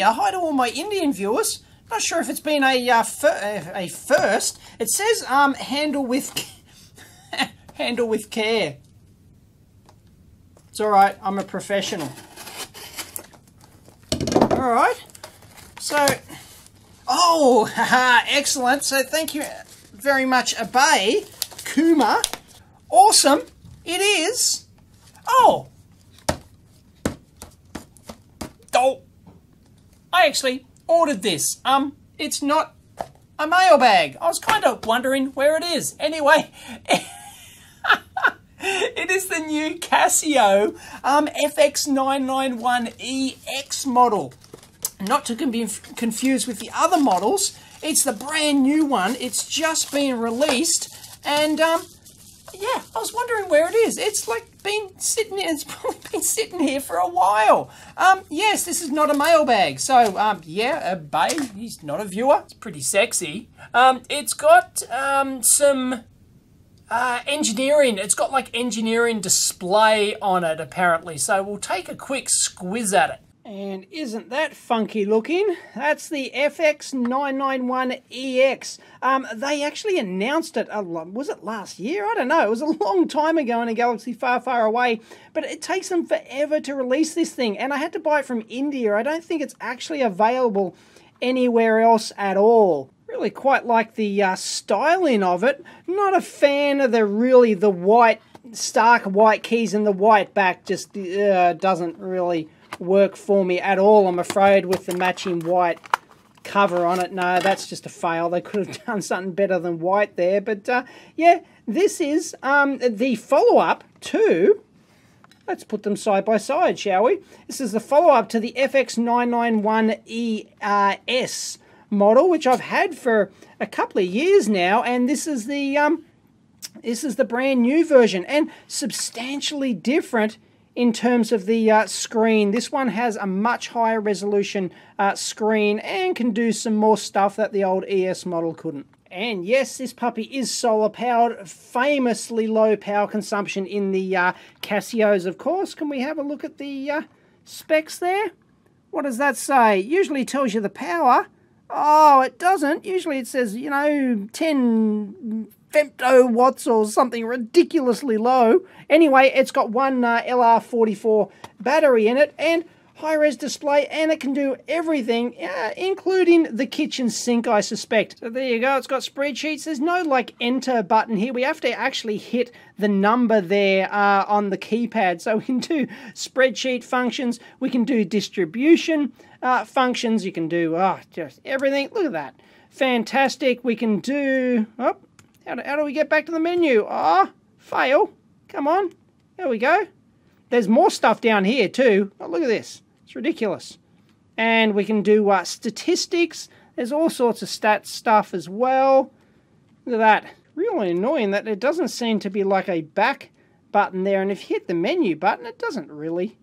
Hi to all my Indian viewers. Not sure if it's been a uh, a first. It says um, handle with handle with care. It's all right. I'm a professional. All right. So, oh, excellent. So thank you very much, Abay Kuma. Awesome. It is. Oh. I actually ordered this. Um, it's not a mailbag. I was kind of wondering where it is. Anyway, it is the new Casio um, FX991EX model. Not to be confused with the other models, it's the brand new one. It's just been released, and um, yeah, I was wondering where it is. It's like been sitting here. It's probably been sitting here for a while. Um, yes, this is not a mailbag. So, um, yeah, uh, Bay, he's not a viewer. It's pretty sexy. Um, it's got um, some uh, engineering. It's got like engineering display on it apparently. So we'll take a quick squiz at it. And isn't that funky looking? That's the FX991EX. Um, they actually announced it, uh, was it last year? I don't know. It was a long time ago in a galaxy far, far away. But it takes them forever to release this thing. And I had to buy it from India. I don't think it's actually available anywhere else at all. Really quite like the uh, styling of it. Not a fan of the really the white, stark white keys and the white back. Just uh, doesn't really work for me at all, I'm afraid, with the matching white cover on it. No, that's just a fail. They could have done something better than white there. But uh, yeah, this is um, the follow-up to... Let's put them side by side, shall we? This is the follow-up to the FX991ES model, which I've had for a couple of years now, and this is the um, this is the brand new version, and substantially different in terms of the uh, screen. This one has a much higher resolution uh, screen and can do some more stuff that the old ES model couldn't. And yes, this puppy is solar powered, famously low power consumption in the uh, Casios, of course. Can we have a look at the uh, specs there? What does that say? Usually tells you the power. Oh, it doesn't. Usually it says, you know, 10 femto watts or something ridiculously low. Anyway, it's got one uh, LR44 battery in it and high-res display and it can do everything uh, including the kitchen sink I suspect. So there you go. It's got spreadsheets. There's no like enter button here. We have to actually hit the number there uh, on the keypad. So we can do spreadsheet functions. We can do distribution uh, functions. You can do oh, just everything. Look at that. Fantastic. We can do oh, how do, how do we get back to the menu? Ah, oh, fail. Come on. There we go. There's more stuff down here too. Oh, look at this. It's ridiculous. And we can do uh, statistics. There's all sorts of stats stuff as well. Look at that. Really annoying that it doesn't seem to be like a back button there. And if you hit the menu button, it doesn't really,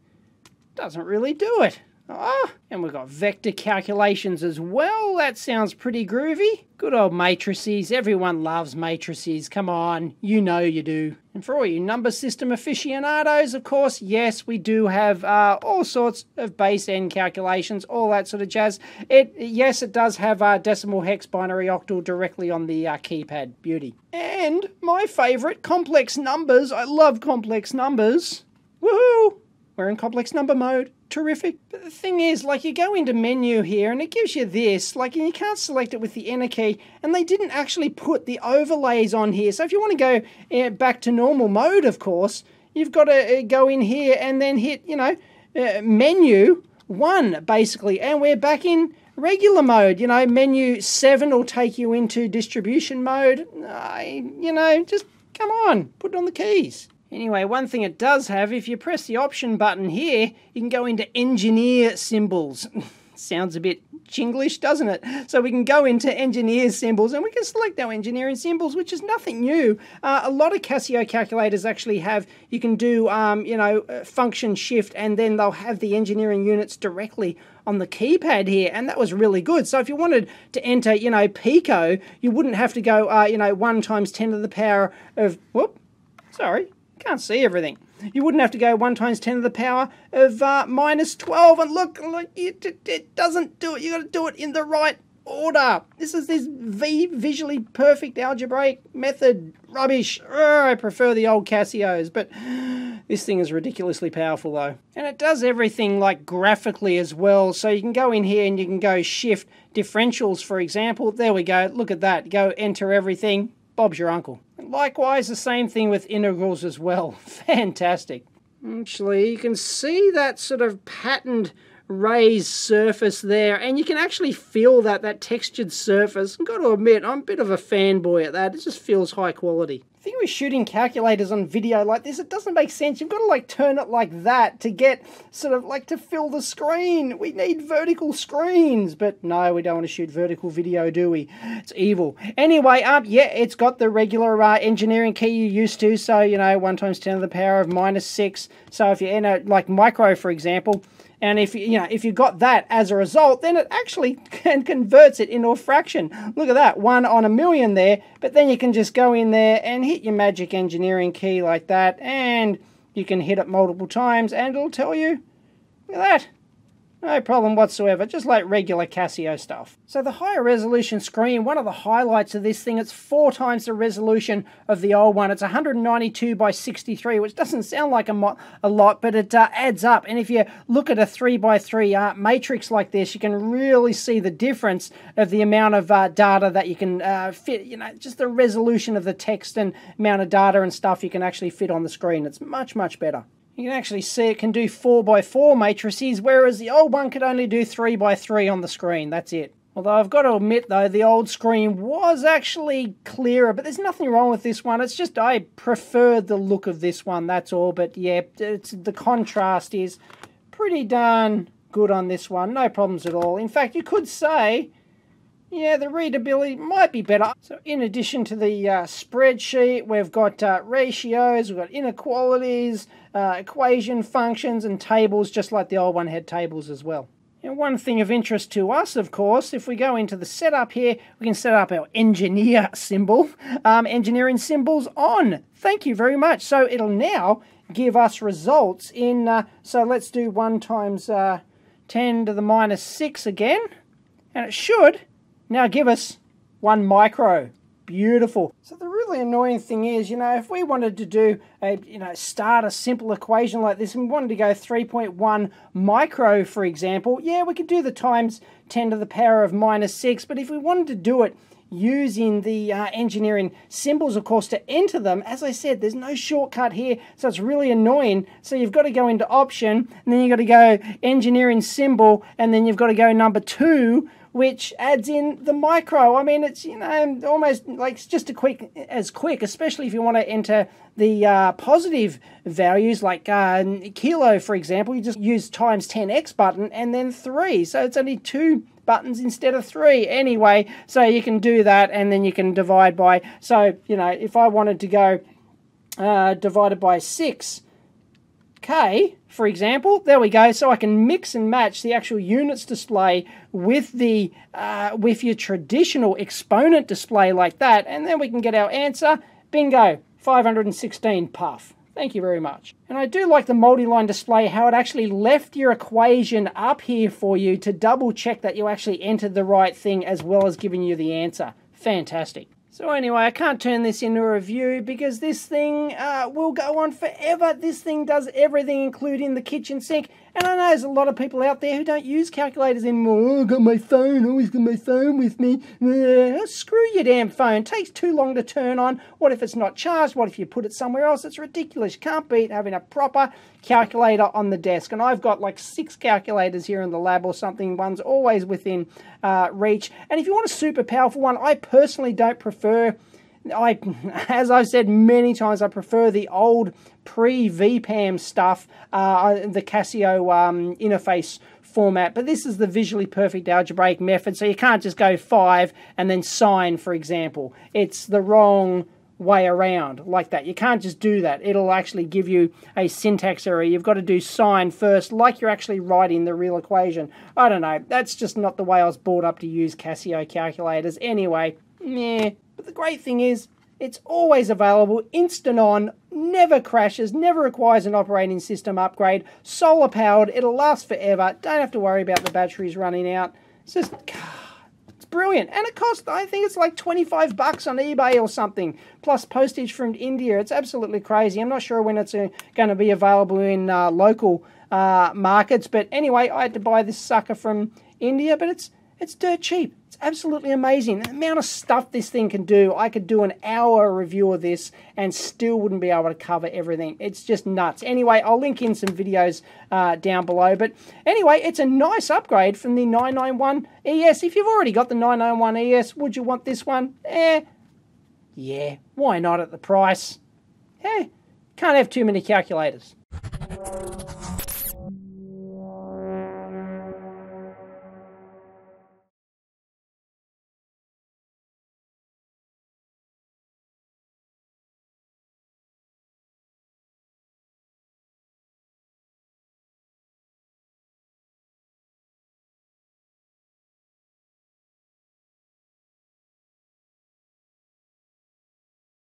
doesn't really do it. Ah, and we've got vector calculations as well. That sounds pretty groovy. Good old matrices. Everyone loves matrices. Come on, you know you do. And for all you number system aficionados, of course, yes, we do have uh, all sorts of base-N calculations, all that sort of jazz. It Yes, it does have uh, decimal hex binary octal directly on the uh, keypad. Beauty. And my favourite, complex numbers. I love complex numbers. Woohoo! We're in complex number mode terrific. But the thing is, like, you go into menu here and it gives you this, like, and you can't select it with the enter key, and they didn't actually put the overlays on here. So if you want to go uh, back to normal mode, of course, you've got to uh, go in here and then hit, you know, uh, menu one, basically, and we're back in regular mode. You know, menu seven will take you into distribution mode. I, you know, just come on, put it on the keys. Anyway, one thing it does have, if you press the option button here, you can go into engineer symbols. Sounds a bit chinglish, doesn't it? So we can go into engineer symbols and we can select our engineering symbols, which is nothing new. Uh, a lot of Casio calculators actually have, you can do, um, you know, uh, function shift and then they'll have the engineering units directly on the keypad here, and that was really good. So if you wanted to enter, you know, pico, you wouldn't have to go, uh, you know, 1 times 10 to the power of, whoop, sorry, can't see everything. You wouldn't have to go 1 times 10 to the power of uh, minus 12. And look, look it, it, doesn't do it. You've got to do it in the right order. This is this v visually perfect algebraic method. Rubbish. I prefer the old Casios, but this thing is ridiculously powerful though. And it does everything like graphically as well. So you can go in here and you can go shift differentials, for example. There we go. Look at that. Go enter everything. Bob's your uncle. Likewise, the same thing with integrals as well. Fantastic. Actually, you can see that sort of patterned raised surface there and you can actually feel that that textured surface I've got to admit I'm a bit of a fanboy at that it just feels high quality I think we're shooting calculators on video like this it doesn't make sense. You've got to like turn it like that to get sort of like to fill the screen. We need vertical screens. But no we don't want to shoot vertical video do we? It's evil. Anyway um yeah it's got the regular uh, engineering key you used to. So you know 1 times 10 to the power of minus 6 so if you enter like micro for example and if you know if you got that as a result, then it actually can converts it into a fraction. Look at that, one on a million there. But then you can just go in there and hit your magic engineering key like that, and you can hit it multiple times, and it'll tell you. Look at that. No problem whatsoever, just like regular Casio stuff. So the higher resolution screen, one of the highlights of this thing, it's four times the resolution of the old one. It's 192 by 63, which doesn't sound like a, a lot, but it uh, adds up. And if you look at a 3 by 3 uh, matrix like this, you can really see the difference of the amount of uh, data that you can uh, fit, you know, just the resolution of the text and amount of data and stuff you can actually fit on the screen. It's much, much better. You can actually see it can do 4x4 matrices, whereas the old one could only do 3x3 on the screen. That's it. Although I've got to admit, though, the old screen was actually clearer, but there's nothing wrong with this one. It's just I prefer the look of this one, that's all. But yeah, the contrast is pretty darn good on this one. No problems at all. In fact, you could say yeah, the readability might be better. So in addition to the uh, spreadsheet, we've got uh, ratios, we've got inequalities, uh, equation functions, and tables, just like the old one had tables as well. And one thing of interest to us, of course, if we go into the setup here, we can set up our engineer symbol, um, engineering symbols on. Thank you very much. So it'll now give us results in, uh, so let's do 1 times uh, 10 to the minus 6 again. And it should now give us one micro. Beautiful. So the really annoying thing is, you know, if we wanted to do a, you know, start a simple equation like this and we wanted to go 3.1 micro, for example, yeah, we could do the times 10 to the power of minus 6, but if we wanted to do it using the uh, engineering symbols, of course, to enter them. As I said, there's no shortcut here, so it's really annoying. So you've got to go into option, and then you've got to go engineering symbol, and then you've got to go number two, which adds in the micro. I mean, it's you know almost like it's just a quick as quick, especially if you want to enter the uh, positive values like uh, kilo, for example. You just use times 10x button and then three, so it's only two buttons instead of three anyway. So you can do that, and then you can divide by. So you know, if I wanted to go uh, divided by six K, for example, there we go. So I can mix and match the actual units display with the uh, with your traditional exponent display like that, and then we can get our answer. Bingo, 516 puff. Thank you very much. And I do like the multi-line display, how it actually left your equation up here for you to double check that you actually entered the right thing as well as giving you the answer. Fantastic. So anyway, I can't turn this into a review because this thing uh, will go on forever. This thing does everything, including the kitchen sink. And I know there's a lot of people out there who don't use calculators anymore. Oh, I got my phone, always got my phone with me. Uh, screw your damn phone. It takes too long to turn on. What if it's not charged? What if you put it somewhere else? It's ridiculous. You can't beat having a proper calculator on the desk. And I've got like six calculators here in the lab or something. One's always within uh, reach. And if you want a super powerful one, I personally don't prefer I, as I've said many times, I prefer the old pre-VPAM stuff, uh, the Casio um, interface format, but this is the visually perfect algebraic method, so you can't just go 5 and then sine, for example. It's the wrong way around like that. You can't just do that. It'll actually give you a syntax error. You've got to do sine first, like you're actually writing the real equation. I don't know. That's just not the way I was brought up to use Casio calculators. Anyway, meh. But the great thing is, it's always available instant on never crashes, never requires an operating system upgrade, solar powered, it'll last forever, don't have to worry about the batteries running out. It's just, it's brilliant. And it costs, I think it's like 25 bucks on eBay or something, plus postage from India. It's absolutely crazy. I'm not sure when it's uh, going to be available in uh, local uh, markets, but anyway, I had to buy this sucker from India, but it's it's dirt cheap. It's absolutely amazing. The amount of stuff this thing can do. I could do an hour review of this and still wouldn't be able to cover everything. It's just nuts. Anyway, I'll link in some videos uh, down below. But anyway, it's a nice upgrade from the 991 ES. If you've already got the 991 ES, would you want this one? Eh, yeah, why not at the price? Eh, can't have too many calculators.